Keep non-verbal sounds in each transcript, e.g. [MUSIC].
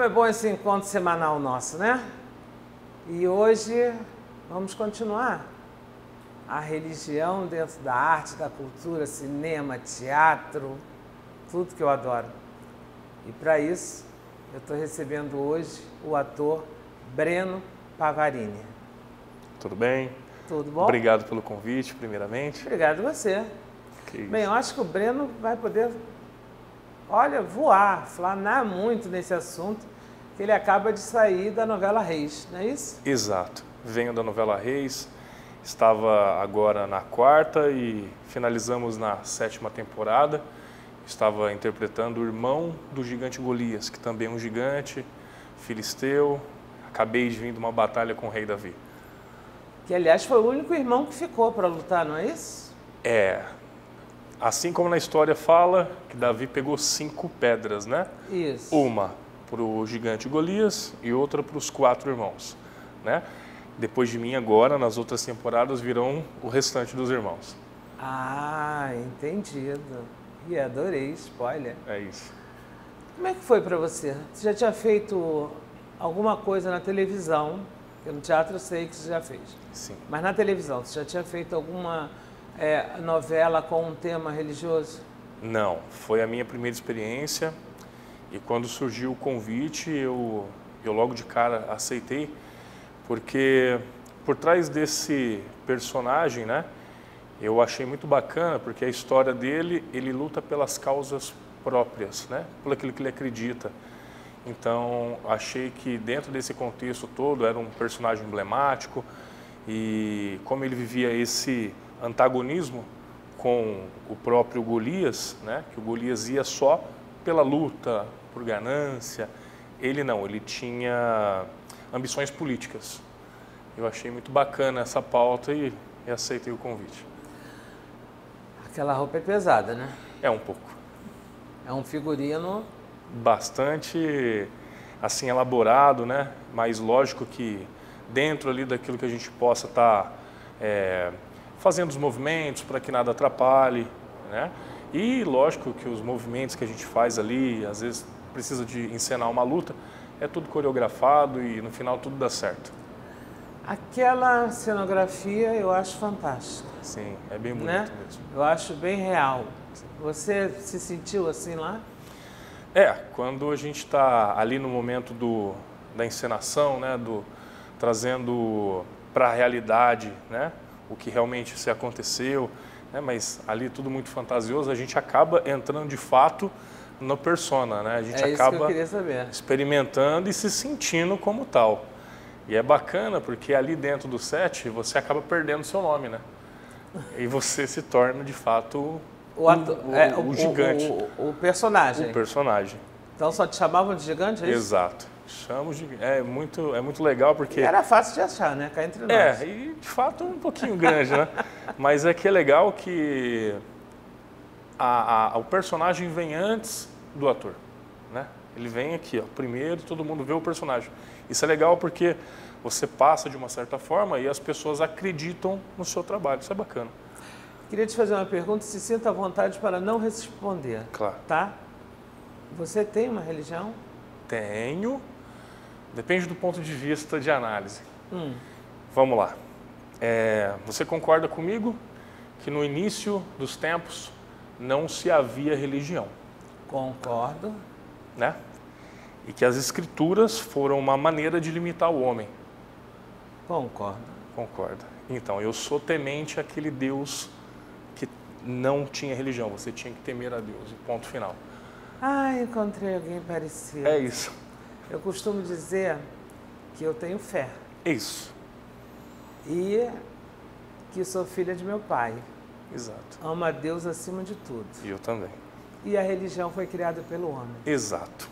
Como é bom esse encontro semanal nosso, né? E hoje vamos continuar a religião dentro da arte, da cultura, cinema, teatro, tudo que eu adoro. E para isso, eu estou recebendo hoje o ator Breno Pavarini. Tudo bem? Tudo bom? Obrigado pelo convite, primeiramente. Obrigado a você. Que isso. Bem, eu acho que o Breno vai poder, olha, voar, flanar muito nesse assunto, que ele acaba de sair da novela Reis, não é isso? Exato. Venho da novela Reis, estava agora na quarta e finalizamos na sétima temporada. Estava interpretando o irmão do gigante Golias, que também é um gigante, filisteu. Acabei de vir de uma batalha com o rei Davi. Que, aliás, foi o único irmão que ficou para lutar, não é isso? É, assim como na história fala que Davi pegou cinco pedras, né? Isso. Uma para o gigante Golias e outra para os quatro irmãos, né? Depois de mim agora, nas outras temporadas, virão o restante dos irmãos. Ah, entendido. E adorei, spoiler. É isso. Como é que foi para você? Você já tinha feito alguma coisa na televisão? Porque no teatro eu sei que você já fez. Sim. Mas na televisão, você já tinha feito alguma é, novela com um tema religioso? Não, foi a minha primeira experiência e quando surgiu o convite, eu, eu logo de cara aceitei, porque por trás desse personagem, né, eu achei muito bacana, porque a história dele, ele luta pelas causas próprias, né, por aquilo que ele acredita. Então, achei que dentro desse contexto todo era um personagem emblemático e como ele vivia esse antagonismo com o próprio Golias, né, que o Golias ia só pela luta, por ganância, ele não, ele tinha ambições políticas. Eu achei muito bacana essa pauta e, e aceitei o convite. Aquela roupa é pesada, né? É um pouco. É um figurino. Bastante assim elaborado, né? Mas lógico que dentro ali daquilo que a gente possa estar é, fazendo os movimentos para que nada atrapalhe, né? E lógico que os movimentos que a gente faz ali, às vezes precisa de encenar uma luta, é tudo coreografado e no final tudo dá certo. Aquela cenografia eu acho fantástica, Sim, é bem bonito né? mesmo. Eu acho bem real. Você se sentiu assim lá? É, quando a gente está ali no momento do, da encenação, né, do, trazendo para a realidade né, o que realmente se aconteceu, né, mas ali tudo muito fantasioso, a gente acaba entrando de fato no persona, né? A gente é acaba experimentando e se sentindo como tal. E é bacana porque ali dentro do set você acaba perdendo seu nome, né? E você se torna de fato O, ato- o, é, o gigante, O, o- o personagem. o personagem. Então só te chamavam de gigante, é isso? Exato. Chamo de é muito é muito legal porque E era fácil de achar, né? Cá entre nós. é e de fato um pouquinho grande, né? [LAUGHS] Mas é que é legal que a, a- o personagem vem antes do ator, né? Ele vem aqui, ó, primeiro, todo mundo vê o personagem. Isso é legal porque você passa de uma certa forma e as pessoas acreditam no seu trabalho. Isso é bacana. Queria te fazer uma pergunta, se sinta à vontade para não responder, Claro. tá? Você tem uma religião? Tenho. Depende do ponto de vista de análise. Hum. Vamos lá. É, você concorda comigo que no início dos tempos não se havia religião, Concordo. né? E que as escrituras foram uma maneira de limitar o homem. Concordo. Concorda. Então, eu sou temente àquele Deus que não tinha religião. Você tinha que temer a Deus. Ponto final. Ah, encontrei alguém parecido. É isso. Eu costumo dizer que eu tenho fé isso. e que sou filha de meu pai. Exato. Amo a Deus acima de tudo. E eu também. E a religião foi criada pelo homem. Exato.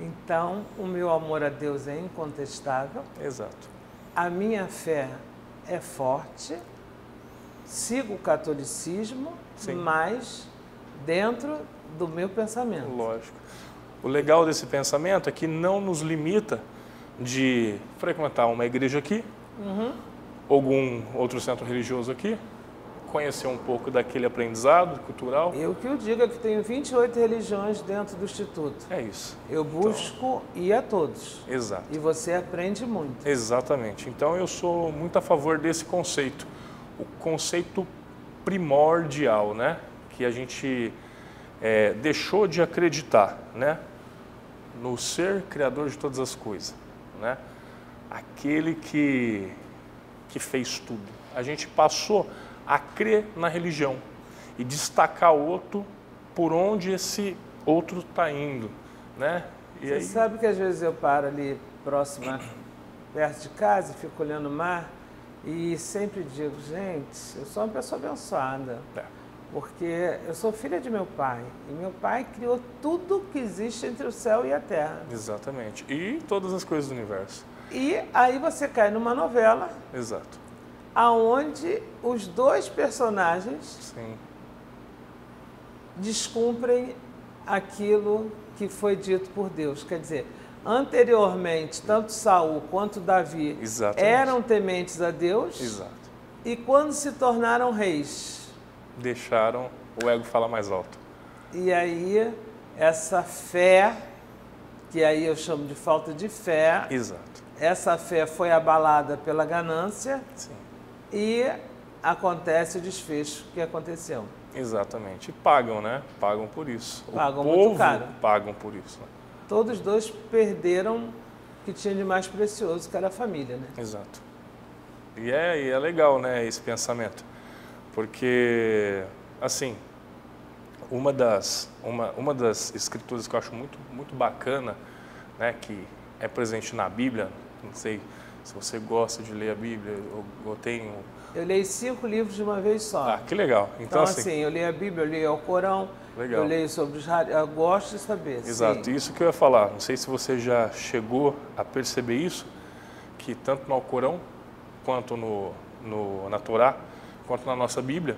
Então, o meu amor a Deus é incontestável, Exato. a minha fé é forte, sigo o catolicismo, Sim. mas dentro do meu pensamento. Lógico. O legal desse pensamento é que não nos limita de frequentar uma igreja aqui, Uhum. algum outro centro religioso aqui, conhecer um pouco daquele aprendizado cultural. Eu que eu digo é que tenho 28 religiões dentro do Instituto. É isso. Eu busco ir a todos. Exato. E você aprende muito. Exatamente. Então eu sou muito a favor desse conceito, o conceito primordial, né? Que a gente é, deixou de acreditar, né? No ser criador de todas as coisas, né? Aquele que que fez tudo. A gente passou a crer na religião e destacar o outro por onde esse outro está indo, né? E Você aí... sabe que às vezes eu paro ali próxima, perto de casa, e fico olhando o mar e sempre digo, gente, eu sou uma pessoa abençoada. É. Porque eu sou filha de meu pai. E meu pai criou tudo que existe entre o céu e a terra. Exatamente. E todas as coisas do universo. E aí você cai numa novela. Exato aonde os dois personagens Sim. descumprem aquilo que foi dito por Deus. Quer dizer, anteriormente, tanto Saul quanto Davi Exatamente. eram tementes a Deus. Exato. E quando se tornaram reis, deixaram o ego falar mais alto. E aí essa fé, que aí eu chamo de falta de fé. Exato. Essa fé foi abalada pela ganância. Sim e acontece o desfecho que aconteceu. Exatamente. E pagam, né? Pagam por isso. Pagam o muito povo caro. pagam por isso. Né? Todos dois perderam o que tinha de mais precioso, que era a família, né? Exato. E é, e é legal, né, esse pensamento. Porque, assim, uma das, uma, uma das escrituras que eu acho muito, muito bacana, né, que é presente na Bíblia, não sei se você gosta de ler a Bíblia, eu, eu tenho. Eu leio cinco livros de uma vez só. Ah, que legal. Então, então assim, assim, eu leio a Bíblia, eu leio o Corão, legal. eu leio sobre os eu gosto de saber. Exato, sim. isso que eu ia falar. Não sei se você já chegou a perceber isso, que tanto no Alcorão, quanto no, no, na Torá, quanto na nossa Bíblia,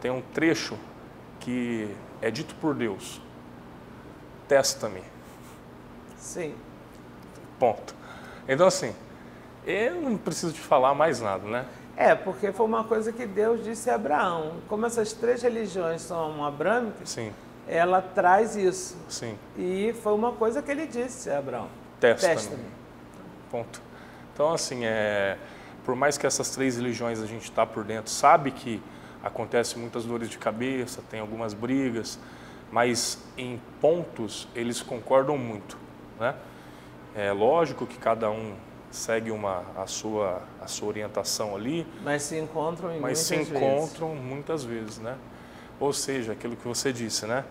tem um trecho que é dito por Deus: Testa-me. Sim. Ponto. Então, assim, eu não preciso te falar mais nada, né? É, porque foi uma coisa que Deus disse a Abraão. Como essas três religiões são abrâmicas, Sim. ela traz isso. Sim. E foi uma coisa que ele disse a Abraão. Testa-me. Testa Ponto. Então, assim, é, por mais que essas três religiões a gente está por dentro, sabe que acontece muitas dores de cabeça, tem algumas brigas, mas em pontos eles concordam muito, né? É lógico que cada um segue uma, a, sua, a sua orientação ali. Mas se encontram em Mas se encontram vezes. muitas vezes, né? Ou seja, aquilo que você disse, né?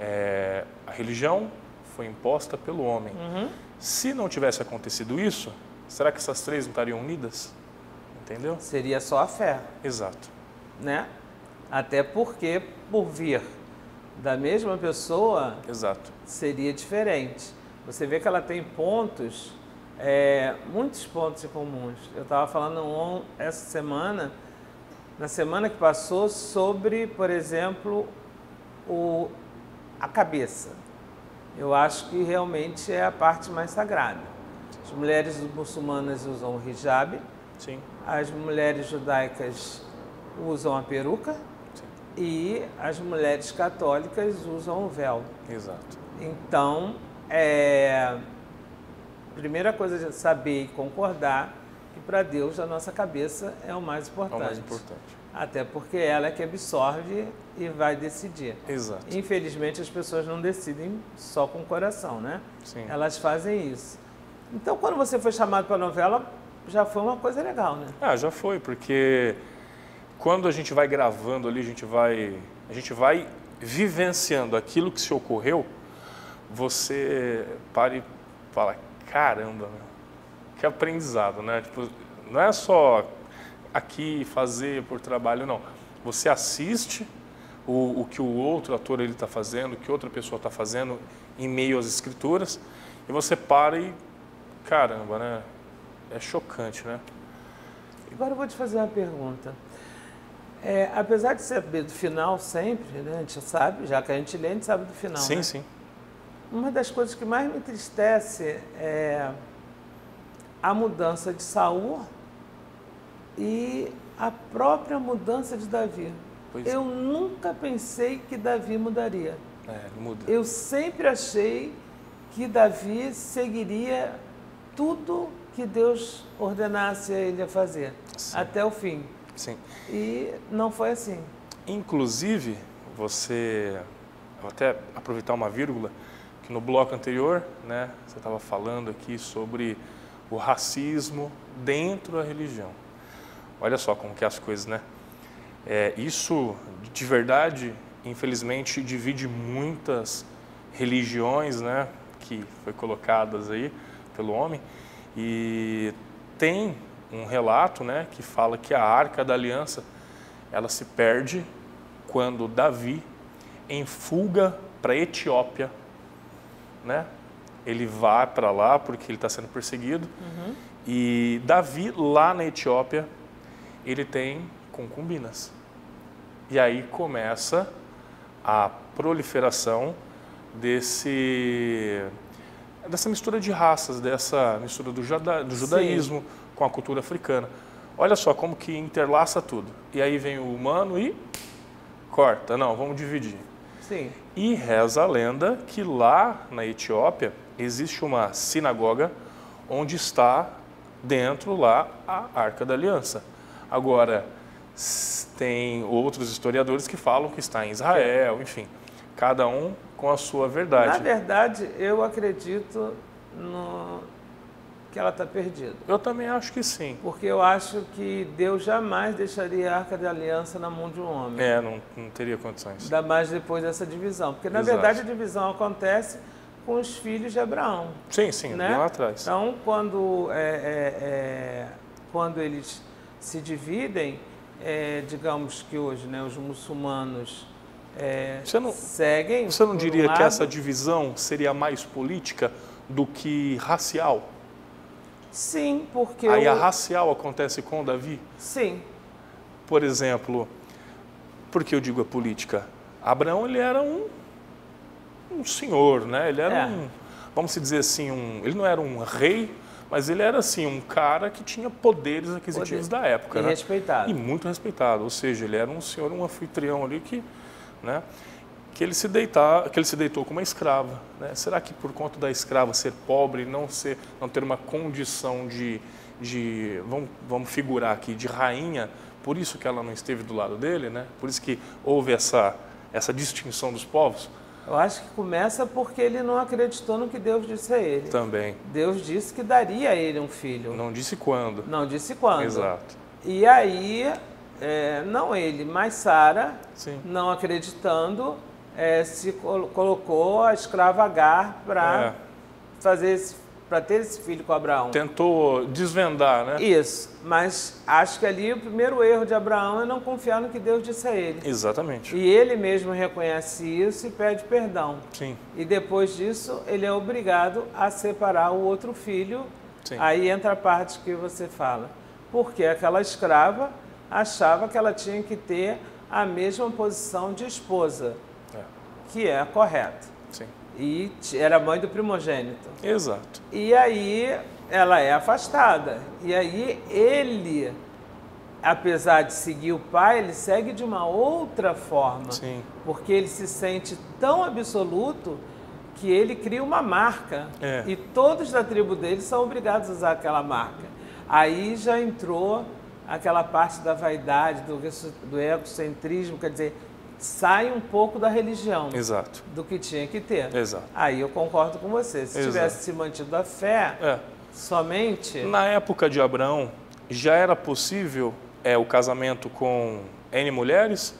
É, a religião foi imposta pelo homem. Uhum. Se não tivesse acontecido isso, será que essas três não estariam unidas? Entendeu? Seria só a fé. Exato. Né? Até porque, por vir da mesma pessoa, Exato. seria diferente. Você vê que ela tem pontos é, muitos pontos em comuns. Eu estava falando essa semana, na semana que passou, sobre, por exemplo, o, a cabeça. Eu acho que realmente é a parte mais sagrada. As mulheres muçulmanas usam o hijab. Sim. As mulheres judaicas usam a peruca. Sim. E as mulheres católicas usam o véu. Exato. Então, é, primeira coisa é saber e concordar que para Deus a nossa cabeça é o mais importante. É o mais importante. Até porque ela é que absorve e vai decidir. Exato. Infelizmente as pessoas não decidem só com o coração, né? Sim. Elas fazem isso. Então quando você foi chamado para a novela, já foi uma coisa legal, né? Ah, já foi, porque quando a gente vai gravando ali, a gente vai, a gente vai vivenciando aquilo que se ocorreu, você para e fala, caramba, que aprendizado, né? Tipo, não é só aqui fazer por trabalho, não. Você assiste o, o que o outro ator ele está fazendo, o que outra pessoa está fazendo em meio às escrituras, e você para e, caramba, né? É chocante, né? Agora eu vou te fazer uma pergunta. É, apesar de saber do final sempre, né? A gente sabe, já que a gente lê, a gente sabe do final. Sim, né? sim. Uma das coisas que mais me entristece é a mudança de Saul e a própria mudança de Davi. Pois Eu nunca pensei que Davi mudaria. É, muda. Eu sempre achei que Davi seguiria tudo que Deus ordenasse a ele a fazer, Sim. até o fim. Sim. E não foi assim. Inclusive, você, vou até aproveitar uma vírgula, que no bloco anterior, né, você estava falando aqui sobre o racismo dentro da religião. Olha só como que é as coisas, né? É, isso, de verdade, infelizmente, divide muitas religiões, né, que foi colocadas aí pelo homem, e tem um relato, né, que fala que a Arca da Aliança, ela se perde quando Davi, em fuga para a Etiópia, né, ele vai para lá porque ele está sendo perseguido, e Davi, lá na Etiópia, ele tem concubinas. E aí começa a proliferação desse dessa mistura de raças, dessa mistura do, juda, do judaísmo com a cultura africana. Olha só como que interlaça tudo. E aí vem o humano e corta. Não, vamos dividir. Sim. E reza a lenda que lá na Etiópia existe uma sinagoga onde está dentro lá a Arca da Aliança. Agora, tem outros historiadores que falam que está em Israel, enfim, cada um com a sua Na verdade. verdade, eu acredito no... que ela está perdida. Eu também acho que sim. Porque eu acho que Deus jamais deixaria a Arca de Aliança na mão de um homem. É, não, não teria condições. Ainda mais depois dessa divisão. Porque, na Exato. verdade, a divisão acontece com os filhos de Abraão. Sim, sim, né? bem lá atrás. Então, quando, é, é, é, quando eles se dividem, é, digamos que hoje né, os muçulmanos é, Você não- seguem. Você não por um diria que essa divisão seria mais política do que racial? Sim, porque. Aí o- a racial acontece com Davi? Sim, Por exemplo, por que eu digo a política? Abraão ele era um, um senhor, né? Ele era É. um, vamos dizer assim, um, ele não era um rei, mas ele era assim um cara que tinha poderes aquisitivos Poder. da época, e né? respeitado. E muito respeitado, ou seja, ele era um senhor, um anfitrião ali que, né? Que ele se deitar, que ele se deitou com uma escrava, né? Será que por conta da escrava ser pobre, não ser, não ter uma condição de, de vamos, vamos figurar aqui, de rainha, por isso que ela não esteve do lado dele, né? Por isso que houve essa essa distinção dos povos Eu acho que começa porque ele não acreditou no que Deus disse a ele. também. Deus disse que daria a ele um filho. Não disse quando. Não disse quando. Exato. E aí, é, não ele, mas Sara, não acreditando, é, se col- colocou a escrava Agar para É. fazer para ter esse filho com Abraão. Tentou desvendar, né? Isso, mas acho que ali o primeiro erro de Abraão é não confiar no que Deus disse a ele. Exatamente. E ele mesmo reconhece isso e pede perdão. Sim. E depois disso, ele é obrigado a separar o outro filho. Sim. Aí entra a parte que você fala. Porque aquela escrava achava que ela tinha que ter a mesma posição de esposa, É. que é correta. Sim. E era mãe do primogênito. Exato. E aí ela é afastada. E aí ele, apesar de seguir o pai, ele segue de uma outra forma. Sim. Porque ele se sente tão absoluto que ele cria uma marca. É. E todos da tribo dele são obrigados a usar aquela marca. Aí já entrou aquela parte da vaidade, do, do egocentrismo, quer dizer, sai um pouco da religião, Exato. do que tinha que ter. Exato. Aí eu concordo com você. Se Exato. tivesse se mantido a fé É. somente, Na época de Abraão, já era possível é, o casamento com N mulheres?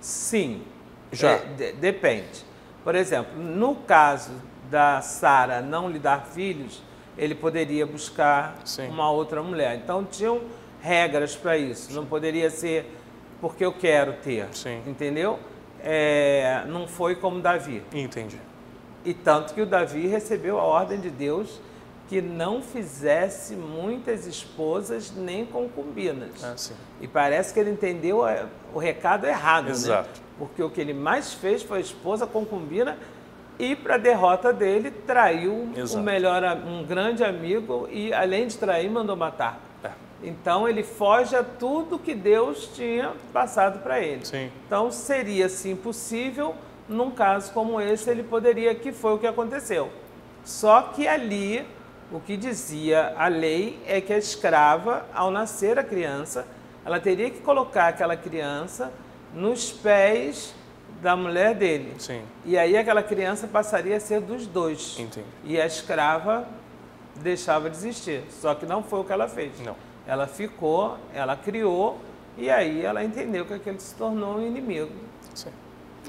sim. Já. É, de- depende. Por exemplo, no caso da Sara não lhe dar filhos, ele poderia buscar Sim. uma outra mulher. Então tinham regras para isso. Não poderia ser porque eu quero ter. Sim. Entendeu? É, não foi como Davi. Entendi. E tanto que o Davi recebeu a ordem de Deus que não fizesse muitas esposas nem concubinas. Sim. E parece que ele entendeu o recado errado, né? Exato. Porque o que ele mais fez foi a esposa concubina e para a derrota dele traiu um Exato. melhor a- um grande amigo e além de trair mandou matar. Então ele foge a tudo que Deus tinha passado para ele. Sim. Então seria sim possível, num caso como esse, ele poderia, que foi o que aconteceu. Só que ali, o que dizia a lei é que a escrava, ao nascer a criança, ela teria que colocar aquela criança nos pés da mulher dele. Sim. E aí aquela criança passaria a ser dos dois. Entendi. E a escrava deixava de existir. Só que não foi o que ela fez. Não. Ela ficou, ela criou e aí ela entendeu que aquele se tornou um inimigo. Sim.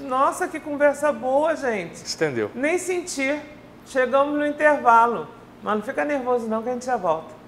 Nossa, que conversa boa, gente. Estendeu. Nem senti. Chegamos no intervalo. Mas não fica nervoso não que a gente já volta.